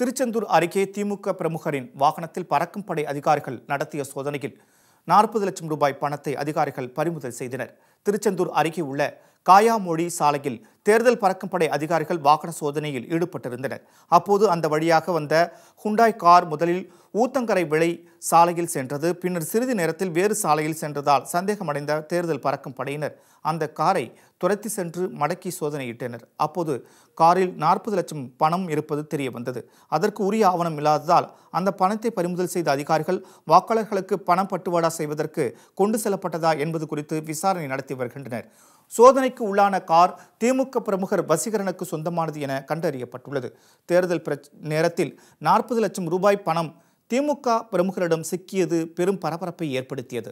திருச்செந்தூர் அருகே திமுக பிரமுகரின் வாகனத்தில் பறக்கும் படை அதிகாரிகள் நடத்திய சோதனையில் நாற்பது லட்சம் ரூபாய் பணத்தை அதிகாரிகள் பறிமுதல் செய்தனர். திருச்செந்தூர் அருகே உள்ள காயாமொழி சாலையில் தேர்தல் பறக்கும் படை அதிகாரிகள் வாகன சோதனையில் ஈடுபட்டிருந்தனர். அப்போது அந்த வழியாக வந்த ஹுண்டாய் கார் முதலில் ஊத்தங்கரை விளை சாலையில் சென்றது. பின்னர் சிறிது நேரத்தில் வேறு சாலையில் சென்றதால் சந்தேகமடைந்த தேர்தல் பறக்கும் படையினர் அந்த காரை துரத்தி சென்று மடக்கி சோதனையிட்டனர். அப்போது காரில் நாற்பது லட்சம் பணம் இருப்பது தெரிய வந்தது அதற்கு உரிய ஆவணம் இல்லாததால் அந்த பணத்தை பறிமுதல் செய்த அதிகாரிகள் வாக்காளர்களுக்கு பணம் பட்டுவாடா செய்வதற்கு கொண்டு செல்லப்பட்டதா என்பது குறித்து விசாரணை நடத்தி வருகின்றனர். சோதனைக்கு உள்ளான கார் திமுக பிரமுகர் வசீகரனுக்கு சொந்தமானது என கண்டறியப்பட்டுள்ளது. தேர்தல் பிரச் நேரத்தில் நாற்பது லட்சம் ரூபாய் பணம் திமுக பிரமுகரிடம் சிக்கியது பெரும் பரபரப்பை ஏற்படுத்தியது.